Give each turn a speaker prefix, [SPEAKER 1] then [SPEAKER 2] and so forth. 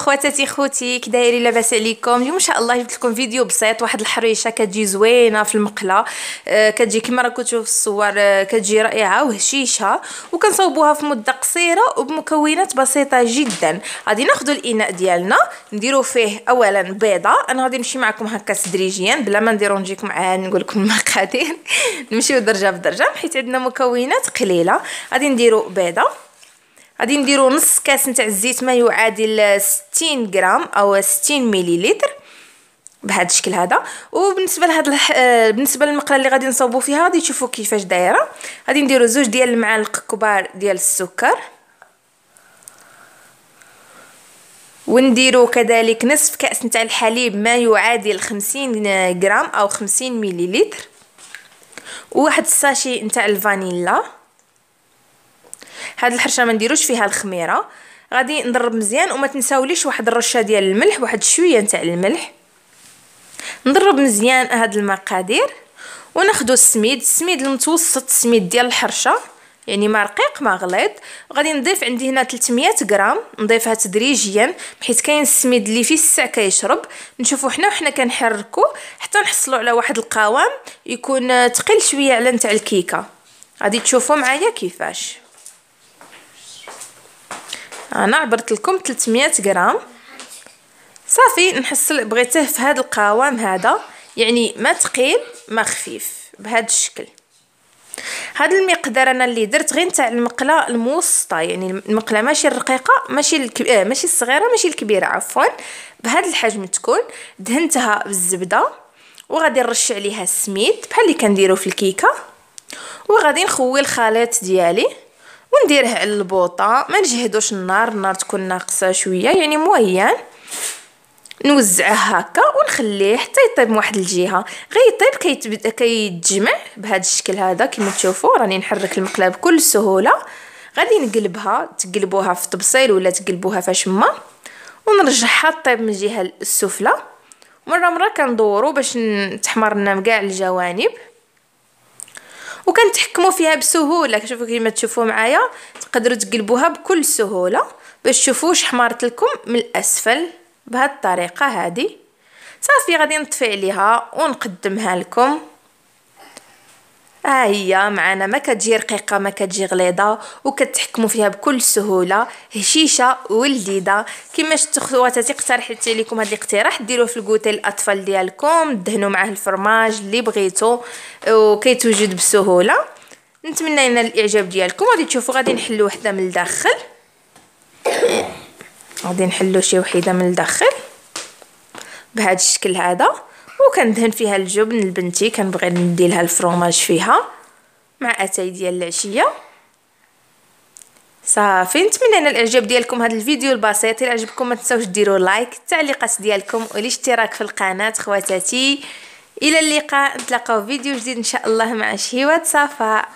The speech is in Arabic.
[SPEAKER 1] خواتاتي خوتي كي دايرين لاباس عليكم. اليوم إن شاء الله جبت لكم فيديو بسيط واحد الحريشة كتجي زوينة في المقلة. آه كتجي كما راكم تشوفوا في الصور آه كتجي رائعة وهشيشة وكنصاوبوها في مدة قصيرة وبمكونات بسيطة جدا. غادي ناخذ الإناء ديالنا نديرو فيه اولا بيضة. أنا غادي نمشي معكم هكا تدريجيا بلا ما نديرو نجيكم عاد نقول لكم المقادير. نمشيو درجة بدرجة حيت عندنا مكونات قليلة. غادي نديرو بيضة. غادي نديرو نص كاس نتاع الزيت ما يعادل 60 غرام أو 60 مليلتر بهذا الشكل هذا. وبالنسبة لهاد الح... آه، بالنسبة للمقلة اللي غادي نصاوبو فيها غادي تشوفوا كيفاش دايرة. غادي نديرو زوج ديال المعالق كبار ديال السكر. ونديرو كذلك نصف كاس نتاع الحليب ما يعادل 50 غرام أو 50 مليلتر. وواحد الساشي نتاع الفانيلا. هاد الحرشة ما نديروش فيها الخميرة. غادي نضرب مزيان وما تنساوليش واحد الرشة ديال الملح واحد شوية نتاع الملح. نضرب مزيان هاد المقادير وناخذ السميد. السميد المتوسط السميد ديال الحرشة يعني ما رقيق ما غليظ. وغادي نضيف عندي هنا 300 غرام نضيفها تدريجيا بحيث كاين السميد اللي فيه السع كيشرب. نشوفوا حنا وحنا كنحركو حتى نحصلوا على واحد القوام يكون ثقيل شوية على نتاع الكيكة. غادي تشوفوا معايا كيفاش. أنا عبرت لكم 300 غرام. صافي نحصل بغيته في هذا القوام هذا. يعني ما ثقيل ما خفيف بهذا الشكل. هذا المقدار أنا اللي درت غير نتاع المقلة الموسطة. يعني المقلة ماشي الرقيقة ماشي الكب... آه ماشي الصغيرة ماشي الكبيرة عفوا. بهذا الحجم تكون دهنتها بالزبدة وغادي نرش عليها السميد بحال اللي كنديرو في الكيكة. وغادي نخوي الخليط ديالي. ونديره على البوطة. ما نجهدوش النار النار تكون ناقصة شوية يعني مويان. نوزعه هكا ونخليه حتى يطيب من واحد الجهة. غير يطيب كيتجمع بهذا الشكل هذا. كما تشوفوا راني نحرك المقله بكل سهولة. غادي نقلبها تقلبوها في طبسيل ولا تقلبوها فاشما ونرجعها طيب من الجهه السفلى مرة مرة كندورو باش تحمر لنا كاع الجوانب. وكنتحكموا فيها بسهولة. شوفوا كيما تشوفوا معايا تقدروا تقلبوها بكل سهولة باش تشوفوا واش حمرت لكم من الأسفل بهذه الطريقة هذه صافي غادي نطفي عليها ونقدمها لكم. ها هي معنا ما كتجي رقيقة ما كتجي غليظة وكتحكموا فيها بكل سهولة. هشيشة ولذيذه كما شفتوا خواتاتي اقترحت عليكم هذا الاقتراح. ديروه في الكوتي الأطفال ديالكم. دهنوا معاه الفرماج اللي بغيتو وكيتوجد بسهولة. نتمنى ان الإعجاب ديالكم. غادي تشوفوا غادي نحلو وحدة من الداخل. غادي نحلو شي وحده من الداخل. بهذا الشكل هذا. وكندهن فيها الجبن لبنتي كنبغي ندي لها الفرماج فيها مع أتاي ديال العشية. صافي نتمنى أن الإعجاب ديالكم هذا الفيديو البسيط. إلا عجبكم ما تنساوش ديروا لايك التعليقات ديالكم والاشتراك في القناة خواتاتي. إلى اللقاء نتلاقاو فيديو جديد إن شاء الله مع شهيوه صفاء